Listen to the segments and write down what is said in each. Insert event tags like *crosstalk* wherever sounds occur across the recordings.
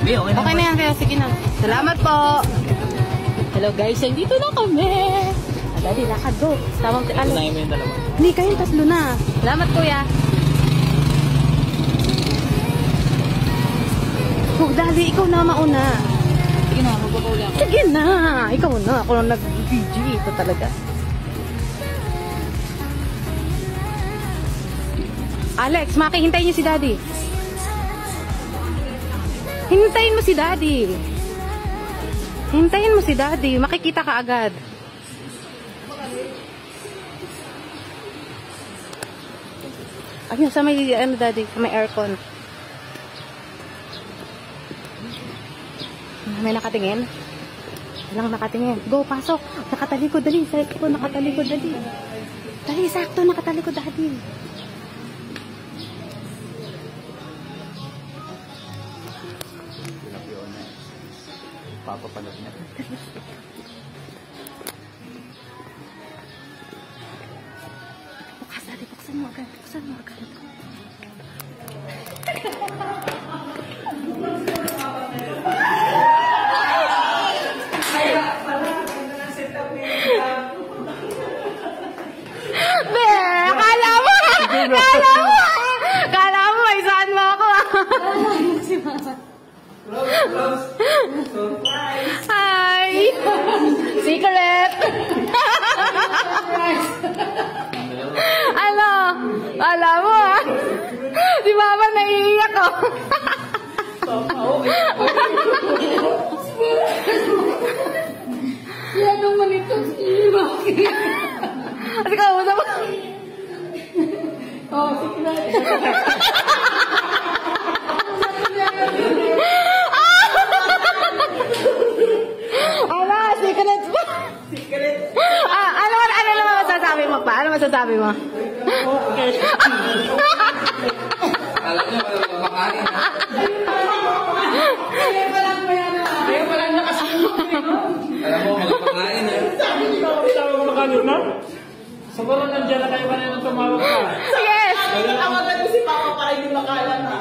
Hindi, okay na. Okay na yan, kaya sige na. Salamat po. Hello guys, nandito na kami. Daddy, lakad go. Tawag si yung dalawa. Hindi, kayong tatlo na. Salamat kuya. Oh, Daddy, ikaw na mauna. Sige na, magbabauli ako. Sige na, ikaw na. Ako na nag-GG. Ito talaga. Alex, makihintay niyo si Daddy. Hintayin mo si Daddy. Hintayin mo si Daddy. Makikita ka agad. Ayun, sa may, ano, Daddy, sa may aircon. May nakatingin? Walang nakatingin. Go, pasok. Nakatalikod, dali. Sakto, nakatalikod, dali. Dali, sakto, nakatalikod, dali. Papapalag niya. *laughs* Hi! Secret! ano? Alam mo ah. Si Mama naiiyak oh. Yan naman ito, si Maki. Kasi kausap mo. Oh, sige na. Ala, secret pa. *laughs* Secret. Ah, ano, ano, ano naman masasabi mo pa? Ano masasabi mo? Alam niyo, makain ha? Kaya pala nakasunod. Alam mo, magpakain ha? Tawag mo kanina? Siguro nandiyan na kayo kanina tumawag ka. Yes! Tawagan mo si Papa para hindi makalan ha.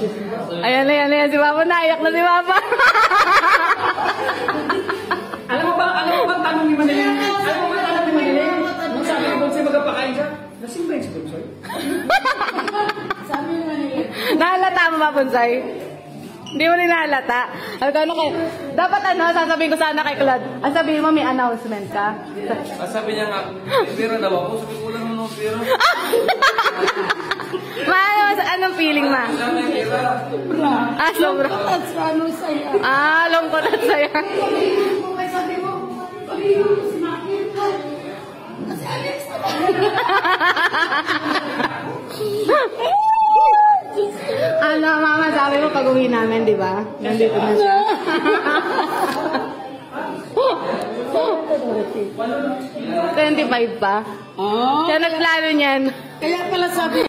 Ayan na, ayan na. Si Papa naiyak na si Papa. *laughs* Alam mo ba, alam mo ba ang tanong ni Maniling? Alam mo ba ang tanong ni Maniling? Nung sabi ni Bonsoy magpapakain siya, lasing ba yun si Bonsoy? *laughs* Sabi mo niya. Nahalata mo ba, Bonsai? Hindi mo rin nahalata. Ano ka, ano kayo? Dapat ano, sasabihin ko sana kay Claude. Ang sabihin mo, may announcement ka. Ah, sabi niya nga, may pera daw ako. Sabi ko lang ng pera. Maano, anong feeling ma? Wala. Ah, sobra. At sa ano saya. Ah, lungkot at saya. Sabi mo, pag-iwan mo si Maki. Kasi Alex *laughs* Ano, mama, sabi mo pag uwi namin, di ba? Nandito na siya. *laughs* Twenty-five pa. Oh, Siya nagplano niyan. kaya pala sabi